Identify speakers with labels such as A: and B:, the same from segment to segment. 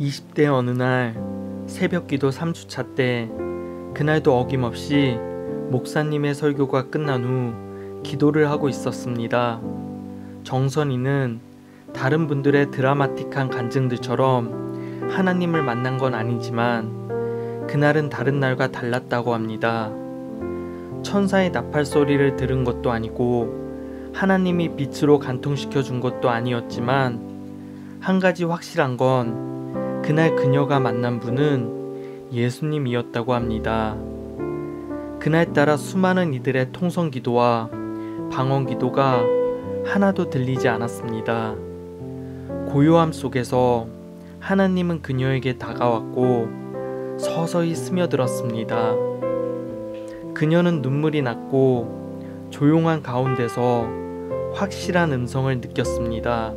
A: 20대 어느 날 새벽 기도 3주차 때 그날도 어김없이 목사님의 설교가 끝난 후 기도를 하고 있었습니다. 정선이는 다른 분들의 드라마틱한 간증들처럼 하나님을 만난 건 아니지만 그날은 다른 날과 달랐다고 합니다. 천사의 나팔 소리를 들은 것도 아니고 하나님이 빛으로 간통시켜 준 것도 아니었지만 한 가지 확실한 건 그날 그녀가 만난 분은 예수님이었다고 합니다. 그날따라 수많은 이들의 통성 기도와 방언 기도가 하나도 들리지 않았습니다. 고요함 속에서 하나님은 그녀에게 다가왔고 서서히 스며들었습니다. 그녀는 눈물이 났고 조용한 가운데서 확실한 음성을 느꼈습니다.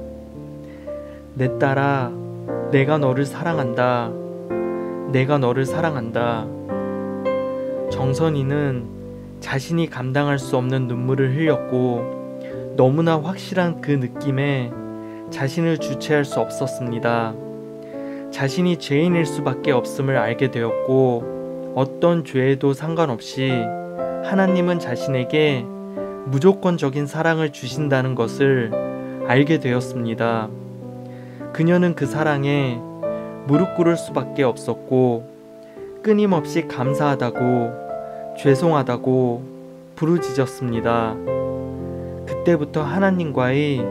A: 내 딸아, 내가 너를 사랑한다. 내가 너를 사랑한다. 정선이는 자신이 감당할 수 없는 눈물을 흘렸고 너무나 확실한 그 느낌에 자신을 주체할 수 없었습니다. 자신이 죄인일 수밖에 없음을 알게 되었고 어떤 죄에도 상관없이 하나님은 자신에게 무조건적인 사랑을 주신다는 것을 알게 되었습니다. 그녀는 그 사랑에 무릎 꿇을 수밖에 없었고 끊임없이 감사하다고 죄송하다고 부르짖었습니다. 그때부터 하나님과의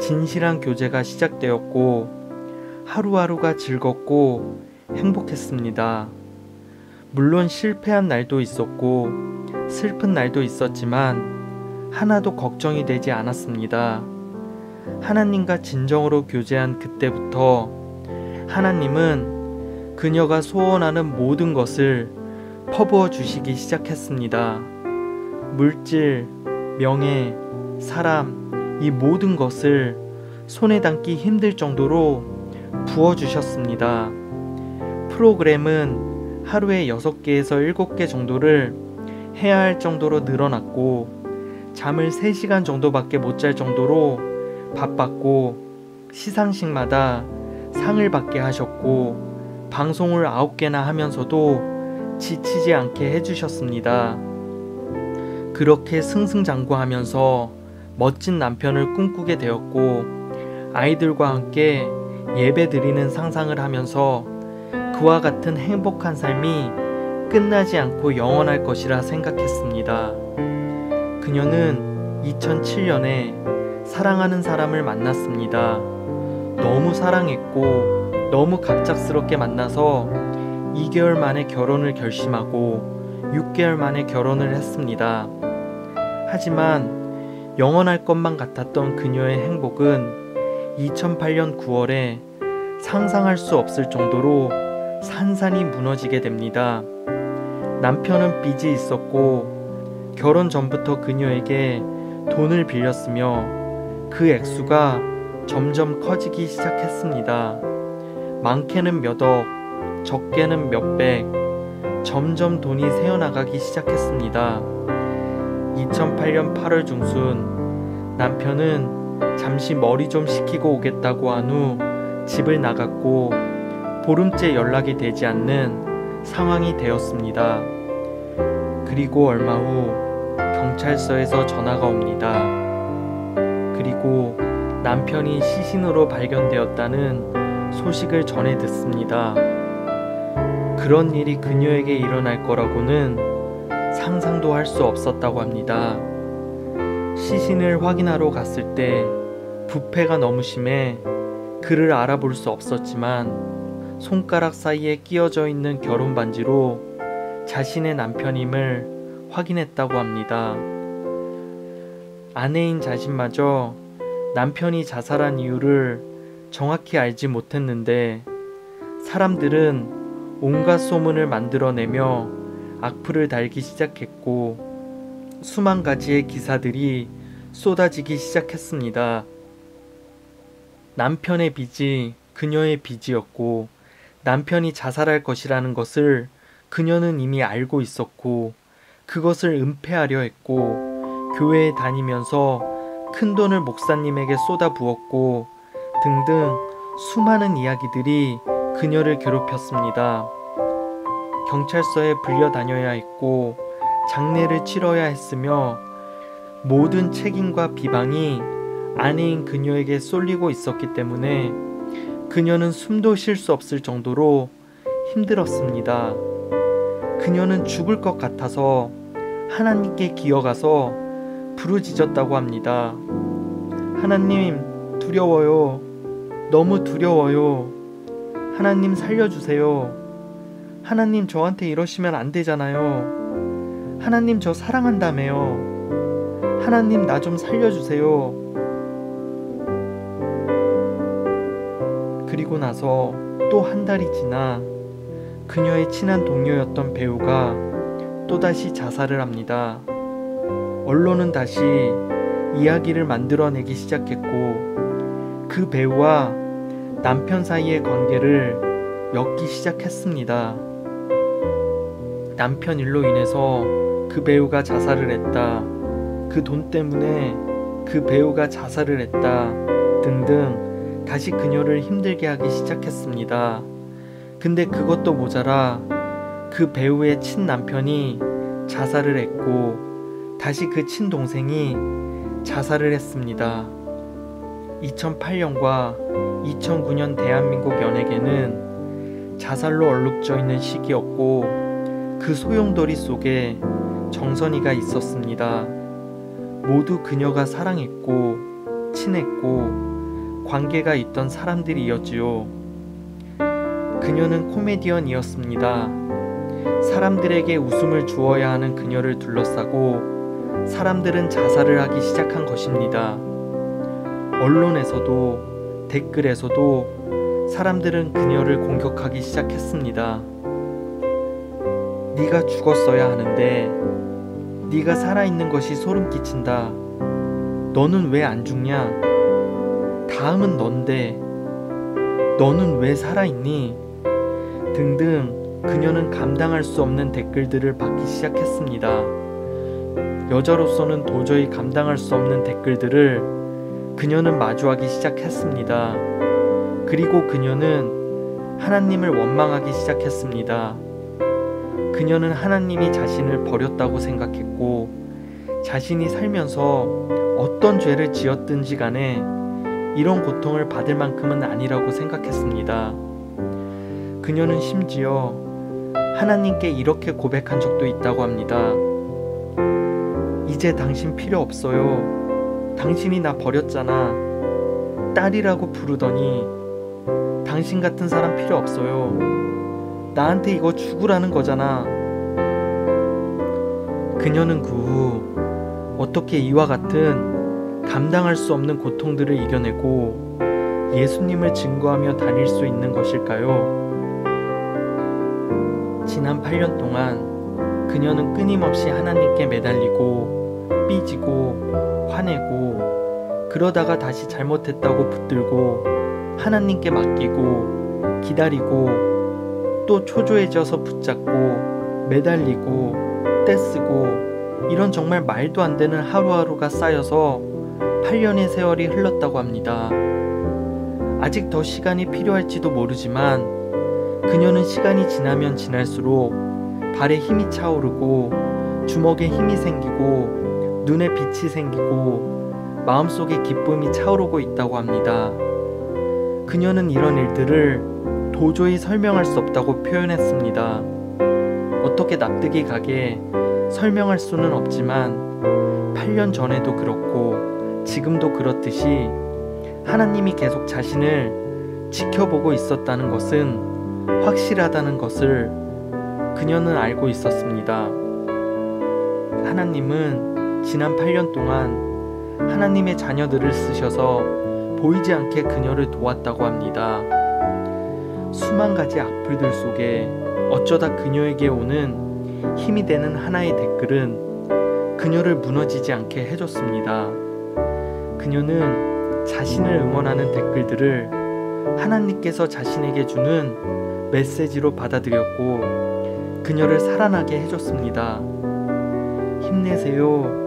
A: 진실한 교제가 시작되었고 하루하루가 즐겁고 행복했습니다. 물론 실패한 날도 있었고 슬픈 날도 있었지만 하나도 걱정이 되지 않았습니다. 하나님과 진정으로 교제한 그때부터 하나님은 그녀가 소원하는 모든 것을 퍼부어 주시기 시작했습니다. 물질, 명예, 사람, 이 모든 것을 손에 담기 힘들 정도로 부어 주셨습니다. 프로그램은 하루에 6개에서 7개 정도를 해야 할 정도로 늘어났고, 잠을 3시간 정도밖에 못 잘 정도로 바빴고 시상식마다 상을 받게 하셨고 방송을 아홉 개나 하면서도 지치지 않게 해주셨습니다. 그렇게 승승장구하면서 멋진 남편을 꿈꾸게 되었고 아이들과 함께 예배 드리는 상상을 하면서 그와 같은 행복한 삶이 끝나지 않고 영원할 것이라 생각했습니다. 그녀는 2007년에 사랑하는 사람을 만났습니다. 너무 사랑했고 너무 갑작스럽게 만나서 2개월 만에 결혼을 결심하고 6개월 만에 결혼을 했습니다. 하지만 영원할 것만 같았던 그녀의 행복은 2008년 9월에 상상할 수 없을 정도로 산산이 무너지게 됩니다. 남편은 빚이 있었고 결혼 전부터 그녀에게 돈을 빌렸으며 그 액수가 점점 커지기 시작했습니다. 많게는 몇 억, 적게는 몇백, 점점 돈이 새어나가기 시작했습니다. 2008년 8월 중순 남편은 잠시 머리 좀 식히고 오겠다고 한 후 집을 나갔고 보름째 연락이 되지 않는 상황이 되었습니다. 그리고 얼마 후 경찰서에서 전화가 옵니다. 그리고 남편이 시신으로 발견되었다는 소식을 전해 듣습니다. 그런 일이 그녀에게 일어날 거라고는 상상도 할 수 없었다고 합니다. 시신을 확인하러 갔을 때 부패가 너무 심해 그를 알아볼 수 없었지만 손가락 사이에 끼어져 있는 결혼 반지로 자신의 남편임을 확인했다고 합니다. 아내인 자신마저 남편이 자살한 이유를 정확히 알지 못했는데 사람들은 온갖 소문을 만들어내며 악플을 달기 시작했고 수만 가지의 기사들이 쏟아지기 시작했습니다. 남편의 빚이 그녀의 빚이었고 남편이 자살할 것이라는 것을 그녀는 이미 알고 있었고 그것을 은폐하려 했고 교회에 다니면서 큰 돈을 목사님에게 쏟아 부었고 등등 수많은 이야기들이 그녀를 괴롭혔습니다. 경찰서에 불려 다녀야 했고 장례를 치러야 했으며 모든 책임과 비방이 아내인 그녀에게 쏠리고 있었기 때문에 그녀는 숨도 쉴 수 없을 정도로 힘들었습니다. 그녀는 죽을 것 같아서 하나님께 기어가서 부르짖었다고 합니다. 하나님, 두려워요. 너무 두려워요. 하나님 살려주세요. 하나님 저한테 이러시면 안 되잖아요. 하나님 저 사랑한다며요. 하나님 나 좀 살려주세요. 그리고 나서 또 한 달이 지나 그녀의 친한 동료였던 배우가 또다시 자살을 합니다. 언론은 다시 이야기를 만들어내기 시작했고 그 배우와 남편 사이의 관계를 엮기 시작했습니다. 남편 일로 인해서 그 배우가 자살을 했다. 그 돈 때문에 그 배우가 자살을 했다. 등등 다시 그녀를 힘들게 하기 시작했습니다. 근데 그것도 모자라 그 배우의 친남편이 자살을 했고 다시 그 친동생이 자살을 했습니다. 2008년과 2009년 대한민국 연예계는 자살로 얼룩져 있는 시기였고 그 소용돌이 속에 정선이가 있었습니다. 모두 그녀가 사랑했고 친했고 관계가 있던 사람들이었지요. 그녀는 코미디언이었습니다. 사람들에게 웃음을 주어야 하는 그녀를 둘러싸고 사람들은 자살을 하기 시작한 것입니다. 언론에서도 댓글에서도 사람들은 그녀를 공격하기 시작했습니다. 네가 죽었어야 하는데 네가 살아있는 것이 소름 끼친다. 너는 왜 안 죽냐? 다음은 넌데 너는 왜 살아있니? 등등 그녀는 감당할 수 없는 댓글들을 받기 시작했습니다. 여자로서는 도저히 감당할 수 없는 댓글들을 그녀는 마주하기 시작했습니다. 그리고 그녀는 하나님을 원망하기 시작했습니다. 그녀는 하나님이 자신을 버렸다고 생각했고 자신이 살면서 어떤 죄를 지었든지 간에 이런 고통을 받을 만큼은 아니라고 생각했습니다. 그녀는 심지어 하나님께 이렇게 고백한 적도 있다고 합니다. 이제 당신 필요 없어요. 당신이 나 버렸잖아. 딸이라고 부르더니 당신 같은 사람 필요 없어요. 나한테 이거 죽으라는 거잖아. 그녀는 그 후 어떻게 이와 같은 감당할 수 없는 고통들을 이겨내고 예수님을 증거하며 다닐 수 있는 것일까요? 지난 8년 동안 그녀는 끊임없이 하나님께 매달리고 삐지고 화내고 그러다가 다시 잘못했다고 붙들고 하나님께 맡기고 기다리고 또 초조해져서 붙잡고 매달리고 떼쓰고 이런 정말 말도 안 되는 하루하루가 쌓여서 8년의 세월이 흘렀다고 합니다. 아직 더 시간이 필요할지도 모르지만 그녀는 시간이 지나면 지날수록 발에 힘이 차오르고 주먹에 힘이 생기고 눈에 빛이 생기고 마음속에 기쁨이 차오르고 있다고 합니다. 그녀는 이런 일들을 도저히 설명할 수 없다고 표현했습니다. 어떻게 납득이 가게 설명할 수는 없지만 8년 전에도 그렇고 지금도 그렇듯이 하나님이 계속 자신을 지켜보고 있었다는 것은 확실하다는 것을 그녀는 알고 있었습니다. 하나님은 지난 8년 동안 하나님의 자녀들을 쓰셔서 보이지 않게 그녀를 도왔다고 합니다. 수만 가지 악플들 속에 어쩌다 그녀에게 오는 힘이 되는 하나의 댓글은 그녀를 무너지지 않게 해줬습니다. 그녀는 자신을 응원하는 댓글들을 하나님께서 자신에게 주는 메시지로 받아들였고 그녀를 살아나게 해줬습니다. 힘내세요.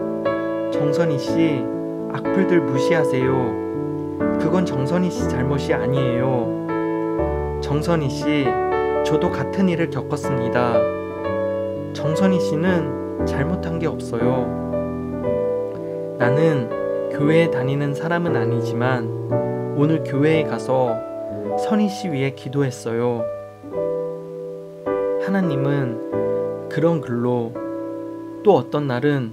A: 정선희 씨, 악플들 무시하세요. 그건 정선희 씨 잘못이 아니에요. 정선희 씨, 저도 같은 일을 겪었습니다. 정선희 씨는 잘못한 게 없어요. 나는 교회에 다니는 사람은 아니지만 오늘 교회에 가서 선희 씨 위해 기도했어요. 하나님은 그런 글로 또 어떤 날은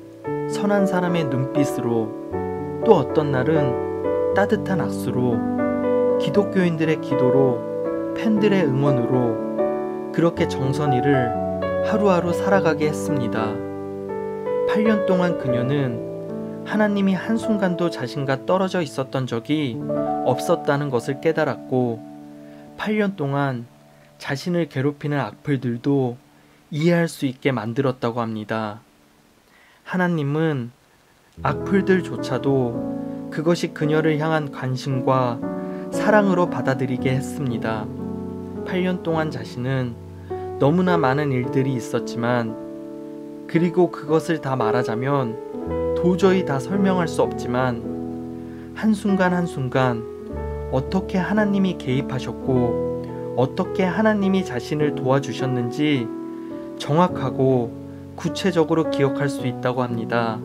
A: 선한 사람의 눈빛으로 또 어떤 날은 따뜻한 악수로 기독교인들의 기도로 팬들의 응원으로 그렇게 정선이를 하루하루 살아가게 했습니다. 8년 동안 그녀는 하나님이 한순간도 자신과 떨어져 있었던 적이 없었다는 것을 깨달았고 8년 동안 자신을 괴롭히는 악플들도 이해할 수 있게 만들었다고 합니다. 하나님은 악플들조차도 그것이 그녀를 향한 관심과 사랑으로 받아들이게 했습니다. 8년 동안 자신은 너무나 많은 일들이 있었지만, 그리고 그것을 다 말하자면 도저히 다 설명할 수 없지만, 한순간 한순간 어떻게 하나님이 개입하셨고, 어떻게 하나님이 자신을 도와주셨는지 정확하고 구체적으로 기억할 수 있다고 합니다.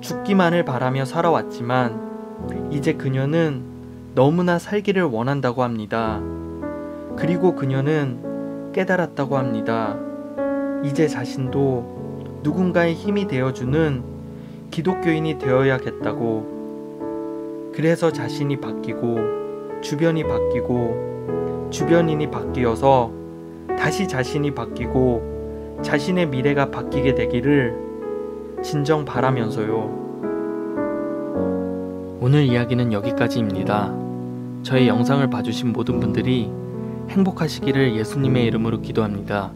A: 죽기만을 바라며 살아왔지만 이제 그녀는 너무나 살기를 원한다고 합니다. 그리고 그녀는 깨달았다고 합니다. 이제 자신도 누군가의 힘이 되어주는 기독교인이 되어야겠다고. 그래서 자신이 바뀌고 주변이 바뀌고 주변인이 바뀌어서 다시 자신이 바뀌고 자신의 미래가 바뀌게 되기를 진정 바라면서요. 오늘 이야기는 여기까지입니다. 저의 영상을 봐주신 모든 분들이 행복하시기를 예수님의 이름으로 기도합니다.